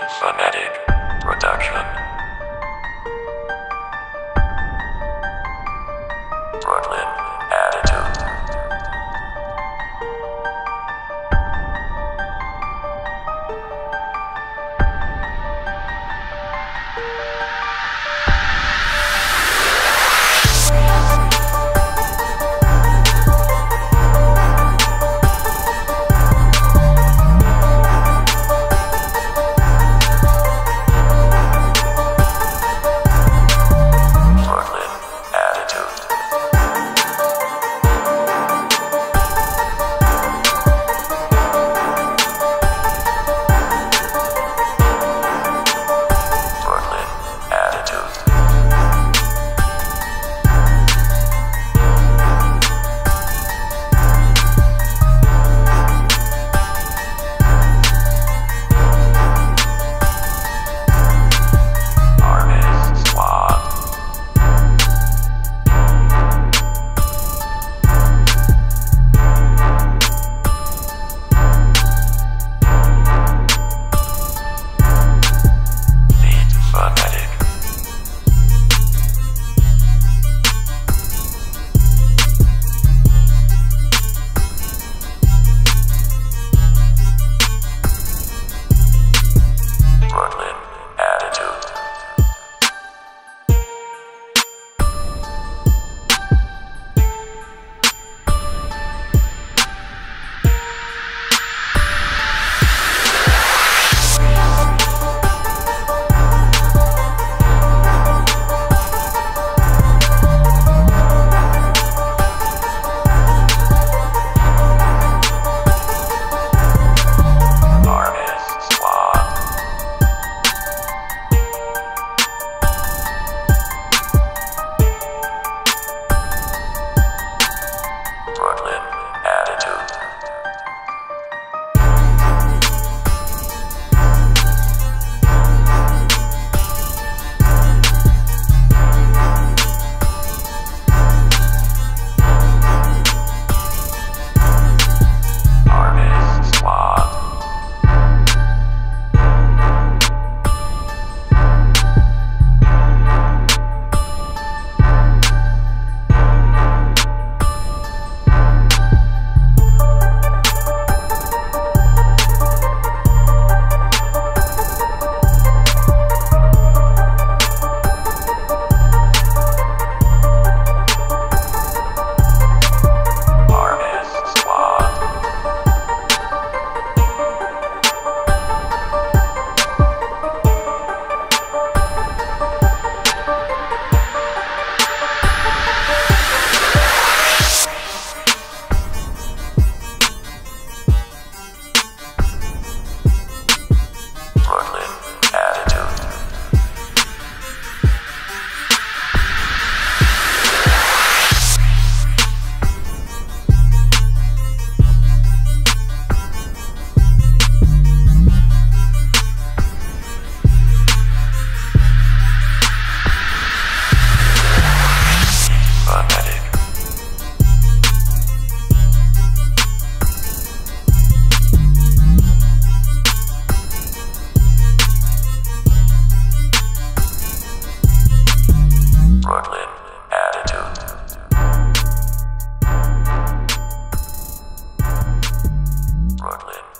Phonetic Production. Brooklyn.